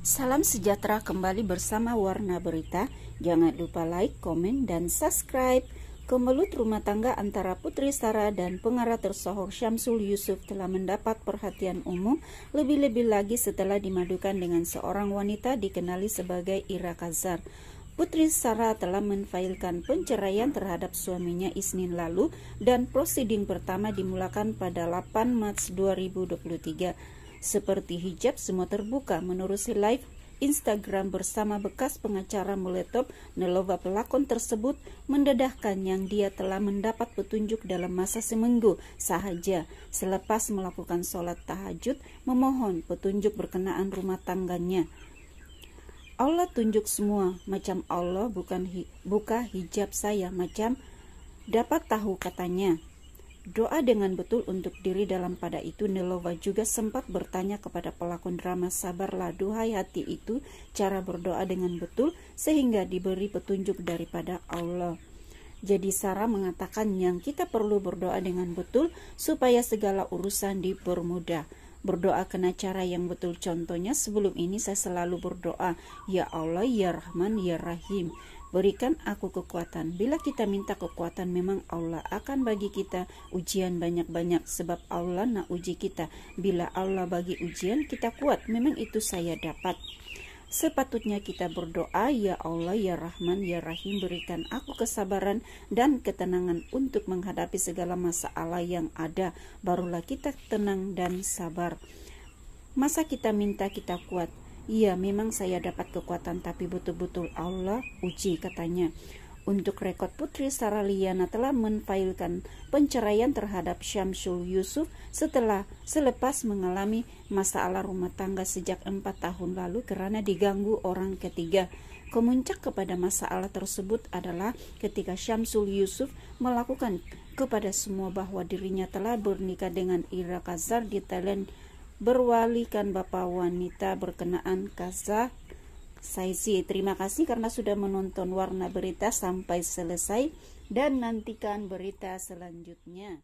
Salam sejahtera kembali bersama Warna Berita. Jangan lupa like, komen, dan subscribe. Kemelut rumah tangga antara Putri Sarah dan pengarah tersohor Syamsul Yusuf telah mendapat perhatian umum lebih-lebih lagi setelah dimadukan dengan seorang wanita dikenali sebagai Ira Kazar. Putri Sarah telah menfailkan penceraian terhadap suaminya Isnin lalu dan prosiding pertama dimulakan pada 8 Maret 2023. Seperti hijab semua terbuka menurut live Instagram bersama bekas pengacara Muletop Nelova pelakon tersebut mendedahkan yang dia telah mendapat petunjuk dalam masa seminggu sahaja selepas melakukan sholat tahajud memohon petunjuk berkenaan rumah tangganya. Allah tunjuk semua macam Allah bukan hi buka hijab saya macam dapat tahu katanya. Doa dengan betul untuk diri dalam pada itu Nelova juga sempat bertanya kepada pelakon drama Sabarlah duhai hati itu cara berdoa dengan betul sehingga diberi petunjuk daripada Allah. Jadi Sarah mengatakan yang kita perlu berdoa dengan betul supaya segala urusan dipermudah. Berdoa kena cara yang betul contohnya sebelum ini saya selalu berdoa Ya Allah ya Rahman ya Rahim Berikan aku kekuatan. Bila kita minta kekuatan, memang Allah akan bagi kita ujian banyak-banyak, sebab Allah nak uji kita. Bila Allah bagi ujian, kita kuat. Memang itu saya dapat. Sepatutnya kita berdoa, Ya Allah, Ya Rahman, Ya Rahim, berikan aku kesabaran dan ketenangan untuk menghadapi segala masalah yang ada. Barulah kita tenang dan sabar. Masa kita minta kita kuat? Iya, memang saya dapat kekuatan, tapi betul-betul Allah uji katanya. Untuk rekod Putri Sarah Liana telah menfailkan penceraian terhadap Syamsul Yusuf setelah selepas mengalami masalah rumah tangga sejak empat tahun lalu karena diganggu orang ketiga. Kemuncak kepada masalah tersebut adalah ketika Syamsul Yusuf melakukan kepada semua bahwa dirinya telah bernikah dengan Ira Kazar di Thailand berwalikan bapak wanita berkenaan kasah Saisi. Terima kasih karena sudah menonton Warna Berita sampai selesai dan nantikan berita selanjutnya.